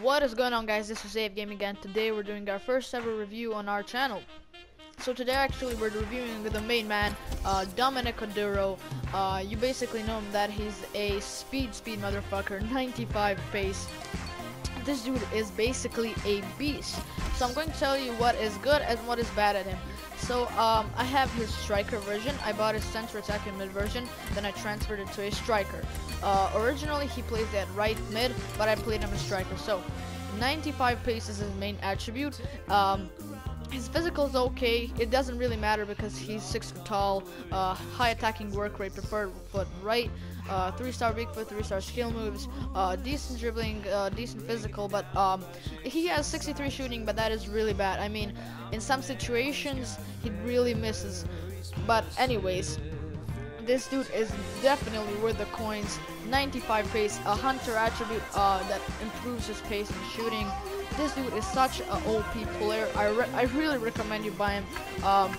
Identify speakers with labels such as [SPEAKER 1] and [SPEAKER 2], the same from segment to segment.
[SPEAKER 1] What is going on guys, this is Abe Gaming and today we're doing our first ever review on our channel. So today actually we're reviewing the main man, uh, Dominic Oduro. Uh, you basically know him that he's a speed speed motherfucker, 95 pace. This dude is basically a beast. So I'm going to tell you what is good and what is bad at him. So um, I have his striker version. I bought his center attack and mid version, then I transferred it to a striker. Uh, originally he plays at right mid, but I played him a striker. So 95 pace is his main attribute. Um, his physical is okay. It doesn't really matter because he's six foot tall, uh, high attacking work rate, preferred foot right, uh, three star weak foot, three star skill moves, uh, decent dribbling, uh, decent physical. But um, he has 63 shooting, but that is really bad. I mean, in some situations he really misses. But anyways, this dude is definitely worth the coins. 95 pace, a hunter attribute uh, that improves his pace and shooting. This dude is such an OP player. I, I really recommend you buy him. Um,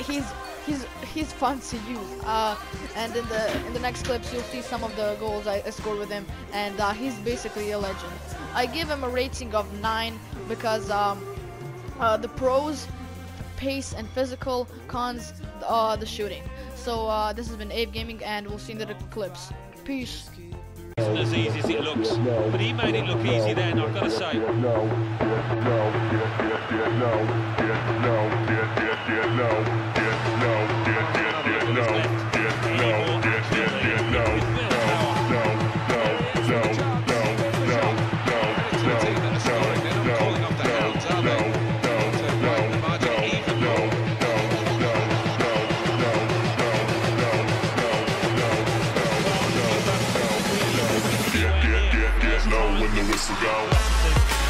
[SPEAKER 1] he's he's he's fun to use. Uh, and in the in the next clips, you'll see some of the goals I, I scored with him, and uh, he's basically a legend. I give him a rating of nine because um, uh, the pros, pace and physical, cons, uh, the shooting. So uh, this has been Abe Gaming, and we'll see you in the clips. Peace.
[SPEAKER 2] Isn't as easy as it looks, but he made it look easy then, I've got to say.
[SPEAKER 3] Let's go.